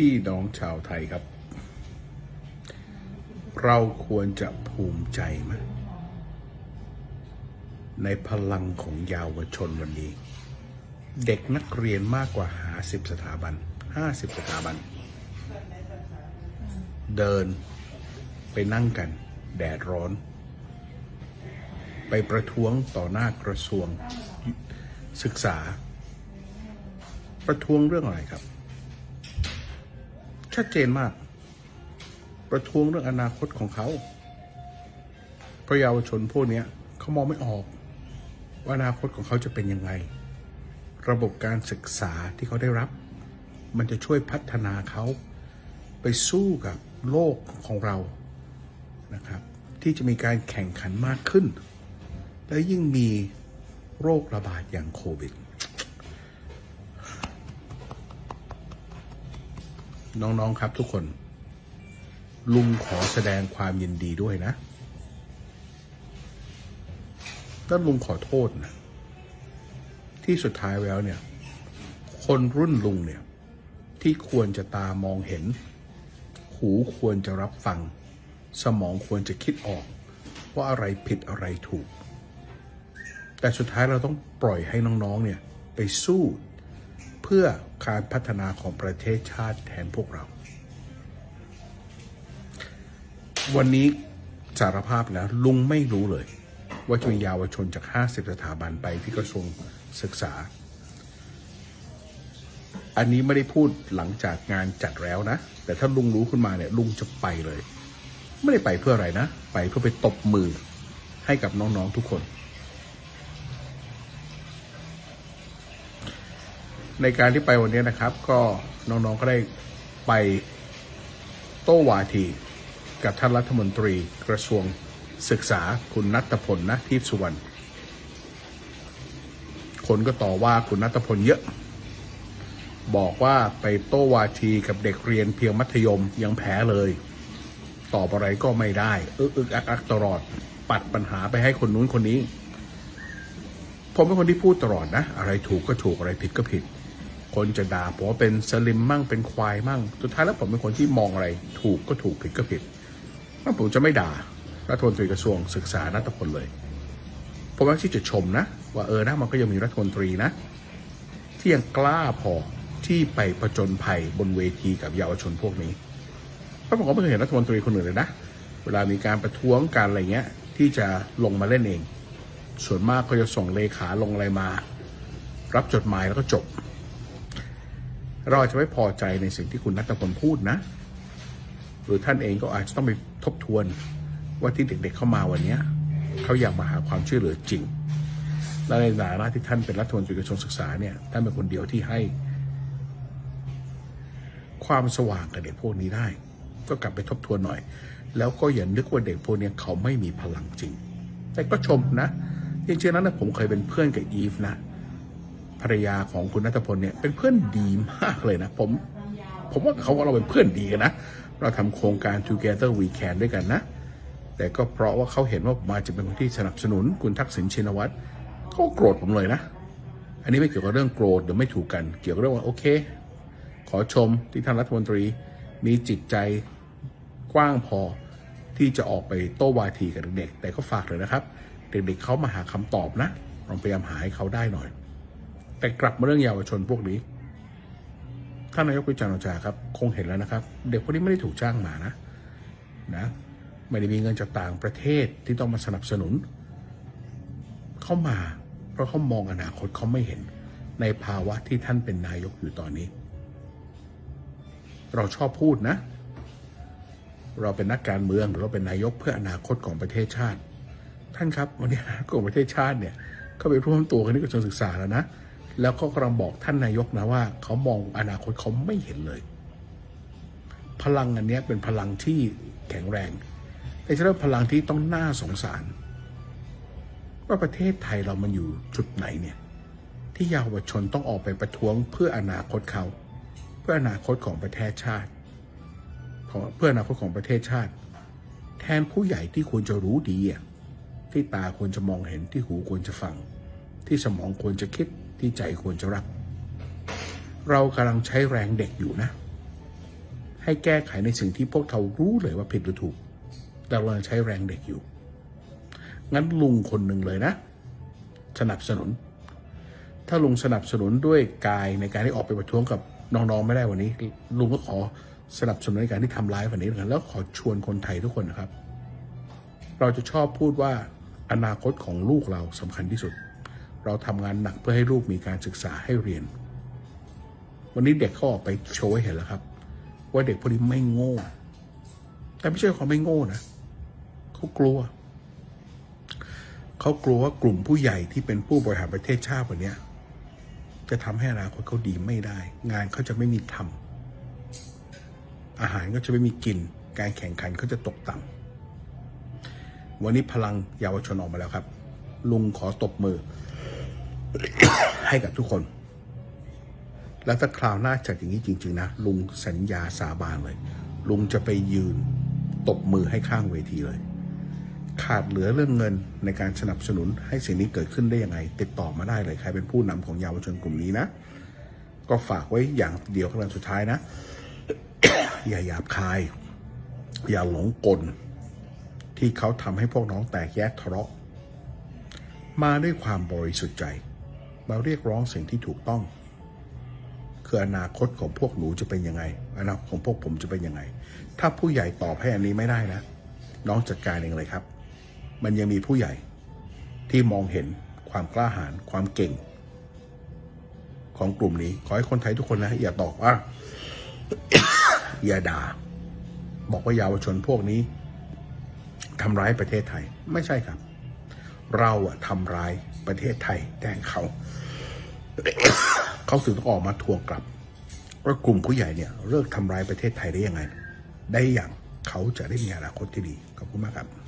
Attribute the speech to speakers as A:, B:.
A: พี่น้องชาวไทยครับ เราควรจะภูมิใจไหมในพลังของเยาวชนวันนี้ เด็กนักเรียนมากกว่า50สถาบัน50สถาบัน เดินไปนั่งกัน แดดร้อน ไปประท้วงต่อหน้ากระทรวงศึกษา ประท้วงเรื่องอะไรครับ ชัดเจนมาก ประท้วงเรื่องอนาคตของเขาเพราะเยาวชนพวกนี้เขามองไม่ออก ว่าอนาคตของเขาจะเป็นยังไง ระบบการศึกษาที่เขาได้รับ มันจะช่วยพัฒนาเขา ไปสู้กับโลกของเรานะครับ ที่จะมีการแข่งขันมากขึ้น และยิ่งมีโรคระบาดอย่างโควิด น้อง ๆ ครับทุกคน ลุงขอแสดงความยินดีด้วยนะแล้วลุงขอโทษนะ ที่สุดท้ายแล้วเนี่ย คนรุ่นลุงเนี่ย ที่ควรจะตามองเห็น หูควรจะรับฟัง สมองควรจะคิดออก ว่าอะไรผิดอะไรถูก แต่สุดท้ายเราต้องปล่อยให้น้อง ๆ เนี่ย ไปสู้ เพื่อการพัฒนาของประเทศชาติแทนพวกเรา วันนี้สารภาพแล้วลุงไม่รู้เลย ว่าจะมีเยาวชนจาก 50 สถาบันไปที่กระทรวงศึกษา อันนี้ไม่ได้พูดหลังจากงานจัดแล้วนะ แต่ถ้าลุงรู้ขึ้นมาเนี่ยลุงจะไปเลย ไม่ได้ไปเพื่ออะไรนะ ไปเพื่อไปตบมือให้กับน้องๆทุกคน ในการที่ไปวันนี้นะครับ ก็น้องๆก็ได้ไปโต้วาที กับท่านรัฐมนตรีกระทรวงศึกษาคุณนัทพลนะทิพสุวรรณคนก็ต่อว่าคุณนัทพลเยอะ บอกว่าไปโต้วาทีกับเด็กเรียนเพียงมัธยมยังแพ้เลย ตอบอะไรก็ไม่ได้อึกอึกอักอักตลอด ปัดปัญหาไปให้คนนู้นคนนี้ ผมเป็นคนที่พูดตลอดนะ อะไรถูกก็ถูกอะไรผิดก็ผิด คนจะด่าผมว่าเป็นสลิมมั่งเป็นควายมั่ง สุดท้ายแล้วผมเป็นคนที่มองอะไร ถูกก็ถูกผิดก็ผิดแล้วผมจะไม่ด่ารัฐมนตรีกระทรวงศึกษานัตพลเลย ผมว่าที่จะชมนะ ว่าเออนะมันก็ยังมีรัฐมนตรีนะ ที่ยังกล้าพอที่ไปประจนภัยบนเวทีกับเยาวชนพวกนี้เพราะผมก็ไม่เคยเห็นรัฐมนตรีคนอื่นเลยนะ เวลามีการประท้วงการอะไรเงี้ย ที่จะลงมาเล่นเอง ส่วนมากก็จะส่งเลขาลงอะไรมา รับจดหมายแล้วก็จบ เราอาจจะไม่พอใจในสิ่งที่คุณนัทพลพูดนะ หรือท่านเองก็อาจจะต้องไปทบทวนว่าที่เด็กๆเข้ามาวันนี้เขาอยากมาหาความช่วยเหลือจริง และในฐานะที่ท่านเป็นรัฐมนตรีกระทรวงศึกษาเนี่ยท่านเป็นคนเดียวที่ให้ ความสว่างกับเด็กพวกนี้ได้ ก็กลับไปทบทวนหน่อย แล้วก็อย่านึกว่าเด็กพวกนี้เขาไม่มีพลังจริง แต่ก็ชมนะจริงๆนั้นนะผมเคยเป็นเพื่อนกับอีฟนะ รรยาของคุณนัทพลเนี่ยเป็นเพื่อนดีมากเลยนะผมผมว่าเขาเราเป็นเพื่อนดีกันนะ เราทำโครงการ Together We Can ด้วยกันนะ แต่ก็เพราะว่าเขาเห็นว่าผมมาจะเป็นคนที่สนับสนุนคุณทักษิณชินวัตรเขาโกรธผมเลยนะ อันนี้ไม่เกี่ยวกับเรื่องโกรธหรือไม่ถูกกัน เกี่ยวกับเรื่องว่าโอเค ขอชมที่ท่านรัฐมนตรีมีจิตใจกว้างพอที่จะออกไปโต้วาทีกับเด็กๆแต่ก็ฝากเลยนะครับ เด็กๆเขามาหาคำตอบนะลองพยายามหาให้เขาได้หน่อย แต่กลับมาเรื่องเยาวชนพวกนี้ท่านนายกวิจารณ์จาครับ คงเห็นแล้วนะครับ เด็กพวกนี้ไม่ได้ถูกจ้างมานะนะไม่ได้มีเงินจากต่างประเทศที่ต้องมาสนับสนุน เข้ามา เพราะเขามองอนาคตเขาไม่เห็นในภาวะที่ท่านเป็นนายกอยู่ตอนนี้ เราชอบพูดนะ เราเป็นนักการเมืองหรือเราเป็นนายกเพื่ออนาคตของประเทศชาติ ท่านครับ วันนี้ของประเทศชาติเนี่ยเขาไปร่วมตัวกันที่กระทรวงศึกษาแล้วนะ แล้วก็กำลังบอกท่านนายกนะว่า เขามองอนาคตเขาไม่เห็นเลย พลังอันนี้เป็นพลังที่แข็งแรงแต่จะเรียกพลังที่ต้องน่าสงสาร ว่าประเทศไทยเรามันอยู่จุดไหนเนี่ย ที่เยาวชนต้องออกไปประท้วงเพื่ออนาคตเขา เพื่ออนาคตของประเทศชาติเพื่ออนาคตของประเทศชาติ แทนผู้ใหญ่ที่ควรจะรู้ดีที่ตาควรจะมองเห็นที่หูควรจะฟัง ที่สมองควรจะคิด ที่ใจควรจะรับ เรากำลังใช้แรงเด็กอยู่นะ ให้แก้ไขในสิ่งที่พวกเรารู้เลยว่าผิดหรือถูก แต่เรายังใช้แรงเด็กอยู่ งั้นลุงคนหนึ่งเลยนะ สนับสนุน ถ้าลุงสนับสนุนด้วยกายในการที่ออกไปประท้วงกับน้องๆไม่ได้วันนี้ ลุงก็ขอสนับสนุนในการที่ทำร้ายวันนี้กันแล้วขอชวนคนไทยทุกคนนะครับ เราจะชอบพูดว่าอนาคตของลูกเราสำคัญที่สุด เราทำงานหนักเพื่อให้ลูกมีการศึกษาให้เรียน วันนี้เด็กเขาออกไปโชว์ให้เห็นแล้วครับ ว่าเด็กพวกนี้ไม่โง่ แต่ไม่ใช่เขาไม่โง่นะเขากลัว เขากลัวว่ากลุ่มผู้ใหญ่ที่เป็นผู้บริหารประเทศชาติวันนี้จะทำให้อนาคตเขาดีไม่ได้ งานเขาจะไม่มีทำอาหารก็จะไม่มีกิน การแข่งขันเขาจะตกต่ำวันนี้พลังเยาวชนออกมาแล้วครับ ลุงขอตบมือ ให้กับทุกคน แล้วถ้าคราวหน้าจัดอย่างนี้จริง ๆ นะ ลุงสัญญาสาบานเลย ลุงจะไปยืนตบมือให้ข้างเวทีเลย ขาดเหลือเรื่องเงินในการสนับสนุนให้สิ่งนี้เกิดขึ้นได้ยังไง ติดต่อมาได้เลยใครเป็นผู้นำของเยาวชนกลุ่มนี้นะ ก็ฝากไว้อย่างเดียวครั้งสุดท้ายนะ อย่าหยาบคาย อย่าหลงกล ที่เขาทำให้พวกน้องแตกแยกทะเลาะมาด้วยความบริสุทธิ์ใจ มาเรียกร้องสิ่งที่ถูกต้อง คืออนาคตของพวกหนูจะเป็นยังไง อนาคตของพวกผมจะเป็นยังไง ถ้าผู้ใหญ่ตอบให้อันนี้ไม่ได้นะ น้องจัดการเองเลยครับ มันยังมีผู้ใหญ่ที่มองเห็นความกล้าหาญความเก่ง ของกลุ่มนี้ ขอให้คนไทยทุกคนนะ อย่าตอบว่าอย่าด่า บอกว่าเยาวชนพวกนี้ทำร้ายประเทศไทย ไม่ใช่ครับ เราอะทำร้ายประเทศไทยแต่งเขา เขาถึงต้องออกมาทวงกลับว่ากลุ่มผู้ใหญ่เนี่ยเลิกทำร้ายประเทศไทยได้ยังไง ได้อย่างเขาจะได้มีอนาคตที่ดีขอบคุณมากครับ